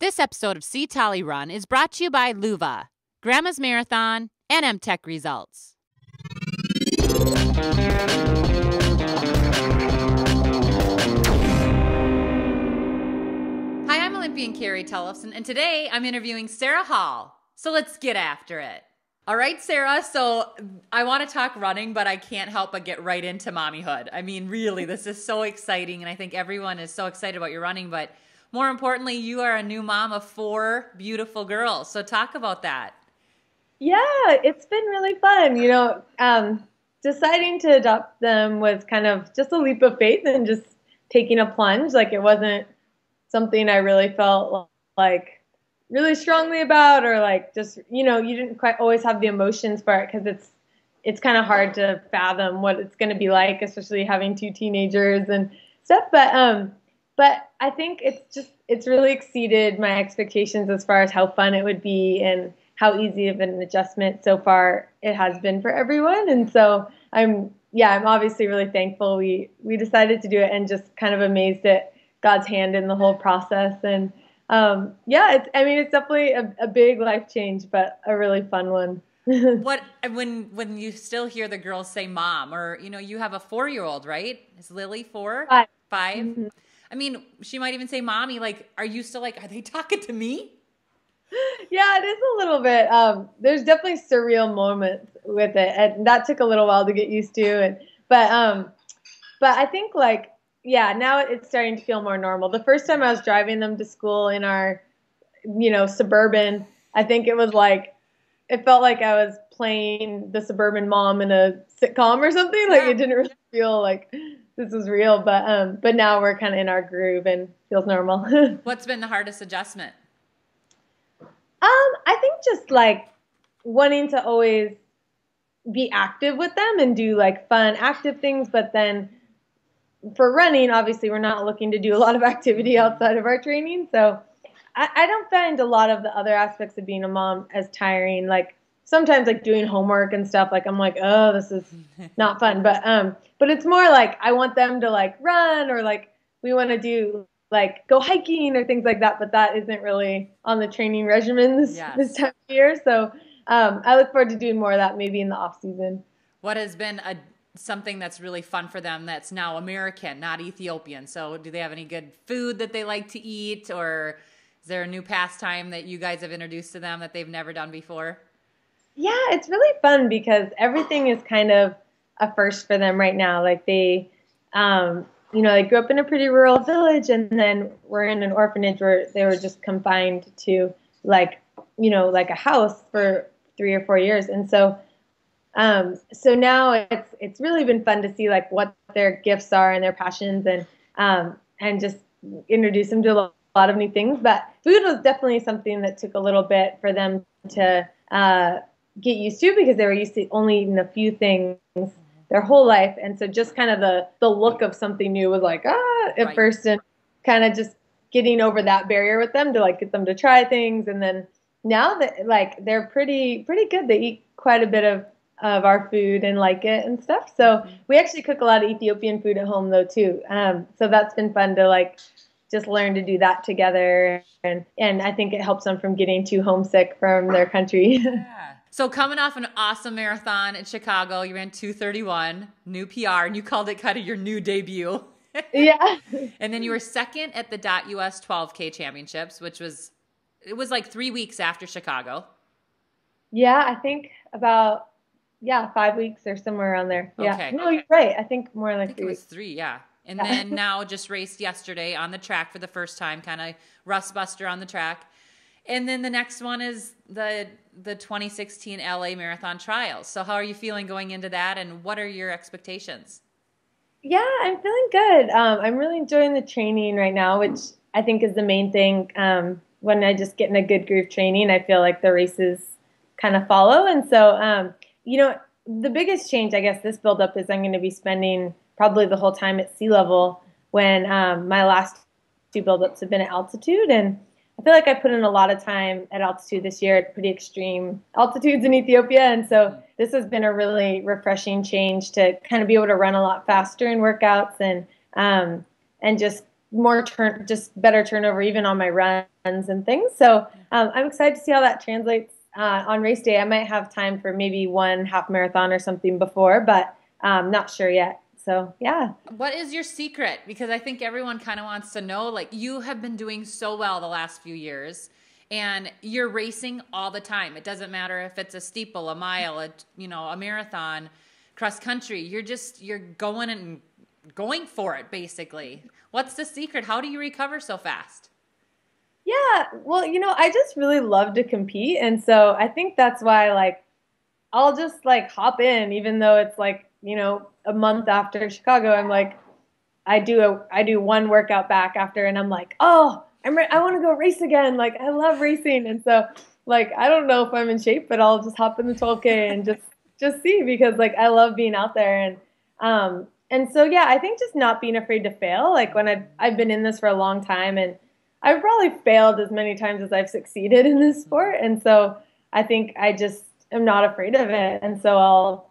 This episode of C Tolle Run is brought to you by Luva, Grandma's Marathon, and MTech Results. Hi, I'm Olympian Carrie Tollefson, and today I'm interviewing Sara Hall. So let's get after it. All right, Sara. So I want to talk running, but I can't help but get right into mommyhood. I mean, really, this is so exciting, and I think everyone is so excited about your running, but more importantly, you are a new mom of four beautiful girls. So talk about that. Yeah, it's been really fun. You know, um, deciding to adopt them was kind of just a leap of faith and just taking a plunge. Like it wasn't something I really felt like really strongly about or like just you know you didn't quite always have the emotions for it because it's it's kind of hard to fathom what it's going to be like especially having two teenagers and stuff but um but i think it's just it's really exceeded my expectations as far as how fun it would be and how easy of an adjustment so far it has been for everyone and so i'm yeah i'm obviously really thankful we we decided to do it and just kind of amazed at God's hand in the whole process. And um, yeah, it's, I mean, it's definitely a, a big life change, but a really fun one. what when when you still hear the girls say mom or you know you have a four year old right is lily four five, 5 mm-hmm. I mean she might even say mommy like are you still like are they talking to me yeah it is a little bit um, there's definitely surreal moments with it and that took a little while to get used to and but um but i think like yeah, now it's starting to feel more normal. The first time I was driving them to school in our, you know, suburban, I think it was like, it felt like I was playing the suburban mom in a sitcom or something. Like it didn't really feel like this was real, but um, but now we're kind of in our groove and feels normal. What's been the hardest adjustment? Um, I think just like wanting to always be active with them and do like fun, active things, but then for running, obviously, we're not looking to do a lot of activity outside of our training. So I, I don't find a lot of the other aspects of being a mom as tiring. Like sometimes, like doing homework and stuff. Like I'm like, oh, this is not fun. But um, but it's more like I want them to like run or like we want to do like go hiking or things like that. But that isn't really on the training regimen this yes. this time of year. So um, I look forward to doing more of that maybe in the off season. What has been a something that's really fun for them that's now American, not Ethiopian. So, do they have any good food that they like to eat, or is there a new pastime that you guys have introduced to them that they've never done before? Yeah, it's really fun because everything is kind of a first for them right now. Like they, um, you know, they grew up in a pretty rural village, and then we're in an orphanage where they were just confined to like, you know, like a house for three or four years, and so um, so now it's it's really been fun to see like what their gifts are and their passions and um, and just introduce them to a lot of new things. But food was definitely something that took a little bit for them to uh, get used to because they were used to only eating a few things their whole life, and so just kind of the the look of something new was like ah at right. first, and kind of just getting over that barrier with them to like get them to try things, and then now that like they're pretty pretty good. They eat quite a bit of of our food and like it and stuff. So we actually cook a lot of Ethiopian food at home though too. Um, so that's been fun to like just learn to do that together and and I think it helps them from getting too homesick from their country. yeah. So coming off an awesome marathon in Chicago, you ran 231, new PR, and you called it kind of your new debut. yeah. and then you were second at the .US 12K championships, which was it was like 3 weeks after Chicago. Yeah, I think about yeah, five weeks or somewhere around there. Yeah. Okay. No, you're right. I think more like think three. It was three, yeah. And yeah. then now just raced yesterday on the track for the first time, kind of rust buster on the track. And then the next one is the the 2016 LA Marathon Trials. So how are you feeling going into that, and what are your expectations? Yeah, I'm feeling good. Um, I'm really enjoying the training right now, which I think is the main thing. Um, when I just get in a good groove training, I feel like the races kind of follow, and so um, you know, the biggest change, I guess, this buildup is I'm going to be spending probably the whole time at sea level when um, my last two buildups have been at altitude. And I feel like I put in a lot of time at altitude this year at pretty extreme altitudes in Ethiopia. And so this has been a really refreshing change to kind of be able to run a lot faster in workouts and, um, and just more turn, just better turnover even on my runs and things. So um, I'm excited to see how that translates uh, on race day. I might have time for maybe one half marathon or something before, but um, not sure yet. So yeah. What is your secret? Because I think everyone kind of wants to know. Like you have been doing so well the last few years, and you're racing all the time. It doesn't matter if it's a steeple, a mile, a you know, a marathon, cross country. You're just you're going and going for it basically. What's the secret? How do you recover so fast? Yeah, well, you know, I just really love to compete, and so I think that's why like I'll just like hop in, even though it's like you know a month after Chicago. I'm like, I do a I do one workout back after, and I'm like, oh, I'm re- I want to go race again. Like I love racing, and so like I don't know if I'm in shape, but I'll just hop in the 12k and just just see because like I love being out there and um and so yeah, I think just not being afraid to fail. Like when I've I've been in this for a long time and I've probably failed as many times as I've succeeded in this sport. And so I think I just am not afraid of it. And so I'll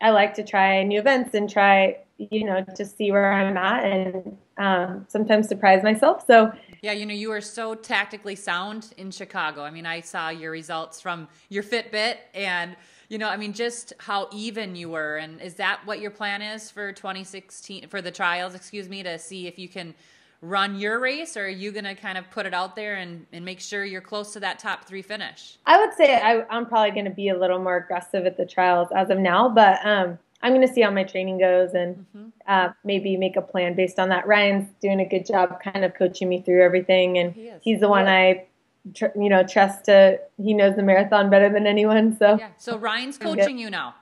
I like to try new events and try, you know, to see where I'm at and um, sometimes surprise myself. So yeah, you know, you are so tactically sound in Chicago. I mean, I saw your results from your Fitbit and you know, I mean, just how even you were. And is that what your plan is for 2016 for the trials, excuse me, to see if you can run your race or are you going to kind of put it out there and, and make sure you're close to that top three finish? I would say I, am probably going to be a little more aggressive at the trials as of now, but um, I'm going to see how my training goes and mm-hmm. uh, maybe make a plan based on that. Ryan's doing a good job kind of coaching me through everything, and he he's the one yeah. I tr- you know, trust to he knows the marathon better than anyone. So yeah. So Ryan's coaching you now.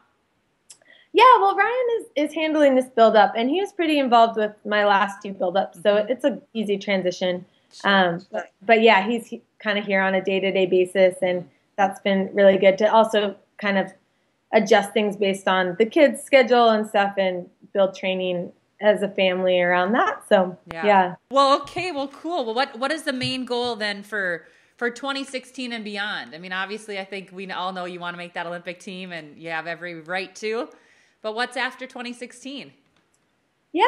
Yeah, well, Ryan is, is handling this build up, and he was pretty involved with my last two build ups, so mm-hmm. it's a easy transition. Um, but, but yeah, he's he, kind of here on a day to day basis, and that's been really good to also kind of adjust things based on the kids' schedule and stuff, and build training as a family around that. So yeah. yeah. Well, okay. Well, cool. Well, what what is the main goal then for for 2016 and beyond? I mean, obviously, I think we all know you want to make that Olympic team and you have every right to. But what's after 2016? Yeah,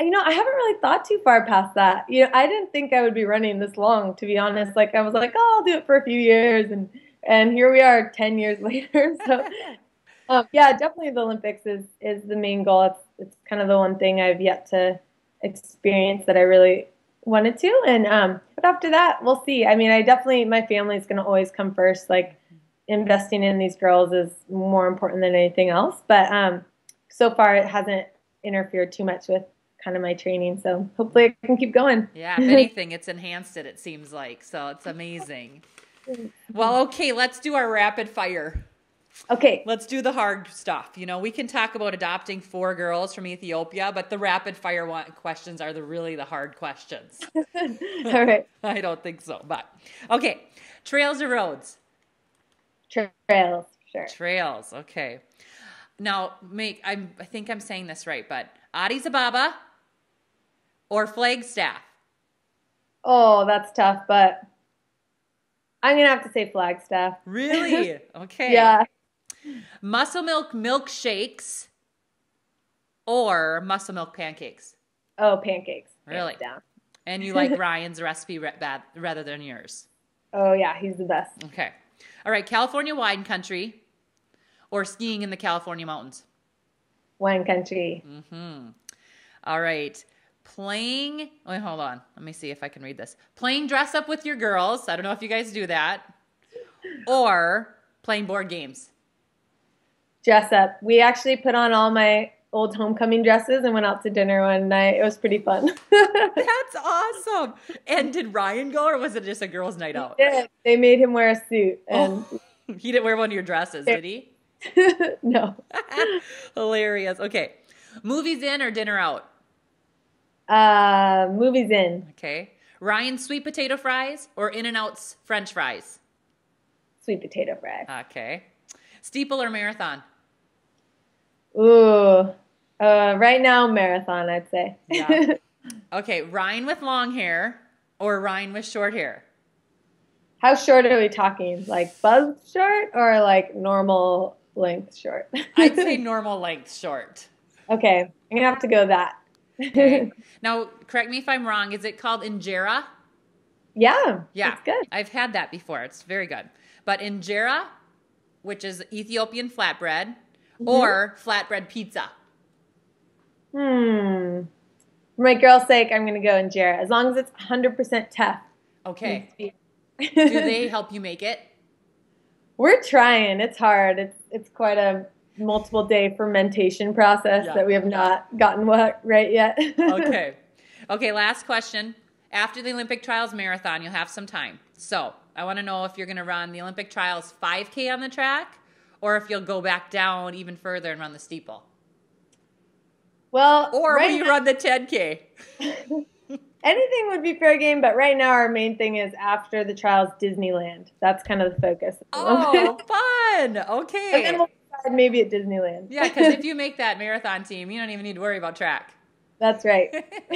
you know, I haven't really thought too far past that. You know, I didn't think I would be running this long, to be honest. Like, I was like, oh, I'll do it for a few years, and and here we are, 10 years later. So, um, yeah, definitely the Olympics is is the main goal. It's it's kind of the one thing I've yet to experience that I really wanted to. And um, but after that, we'll see. I mean, I definitely my family is going to always come first. Like investing in these girls is more important than anything else. But um, so far, it hasn't interfered too much with kind of my training. So hopefully, I can keep going. Yeah, if anything, it's enhanced it. It seems like so. It's amazing. Well, okay, let's do our rapid fire. Okay. Let's do the hard stuff. You know, we can talk about adopting four girls from Ethiopia, but the rapid fire questions are the really the hard questions. All right. I don't think so, but okay. Trails or roads? Trails, sure. Trails, okay. Now, make I'm, I think I'm saying this right, but Addis Ababa or Flagstaff? Oh, that's tough, but I'm gonna have to say Flagstaff. Really? Okay. yeah. Muscle milk milkshakes or muscle milk pancakes? Oh, pancakes. Really? Down. And you like Ryan's recipe rather than yours? Oh, yeah, he's the best. Okay. All right, California wine country or skiing in the California mountains? Wine country. Mm-hmm. All right. Playing, wait, hold on. Let me see if I can read this. Playing dress up with your girls. I don't know if you guys do that. Or playing board games dress up. We actually put on all my old homecoming dresses and went out to dinner one night. It was pretty fun. That's awesome. And did Ryan go or was it just a girls' night out? Yeah, they made him wear a suit and oh, he didn't wear one of your dresses, did he? no. Hilarious. Okay. Movies in or dinner out? Uh, movies in. Okay. Ryan sweet potato fries or In-N-Out's French fries? Sweet potato fries. Okay. Steeple or marathon? Ooh, uh, right now marathon, I'd say. Yeah. okay, Ryan with long hair or Ryan with short hair? How short are we talking? Like buzz short or like normal length short? I'd say normal length short. Okay, I'm gonna have to go that. Okay. now, correct me if I'm wrong. Is it called injera? Yeah. Yeah. It's good. I've had that before. It's very good. But injera, which is Ethiopian flatbread, Mm-hmm. or flatbread pizza. Hmm. For my girl's sake, I'm going to go injera. As long as it's 100% teff. Okay. Do they help you make it? We're trying. It's hard. It's it's quite a multiple day fermentation process Yeah. that we have not gotten what right yet. Okay. Okay, last question. After the Olympic trials marathon, you'll have some time. So I want to know if you're going to run the Olympic trials 5K on the track or if you'll go back down even further and run the steeple. well, Or right will you now- run the 10K? anything would be fair game, but right now our main thing is after the trials Disneyland. That's kind of the focus. at the moment. Oh, fun. and then Okay. we'll decide maybe at Disneyland. Yeah, because if you make that marathon team, you don't even need to worry about track. That's right.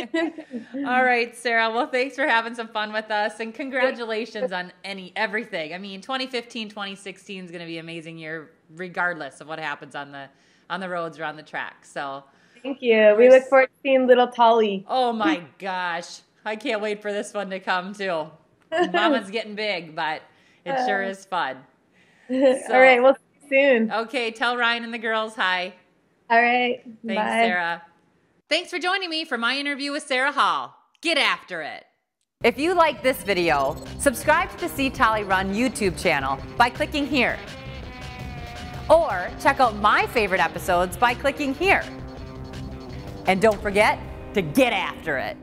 All right, Sara. Well, thanks for having some fun with us and congratulations on any everything. I mean, 2015, 2016 is going to be an amazing year regardless of what happens on the on the roads or on the track. So, Thank you. We look forward to seeing little Tolly. oh my gosh. I can't wait for this one to come too. Mama's getting big, but it sure uh. is fun. All right, we'll see you soon. Okay, tell Ryan and the girls hi. All right. Thanks, Bye. Sara. Thanks for joining me for my interview with Sara Hall. Get after it. If you like this video, subscribe to the C Tolle Run YouTube channel by clicking here. Or check out my favorite episodes by clicking here. And don't forget to get after it.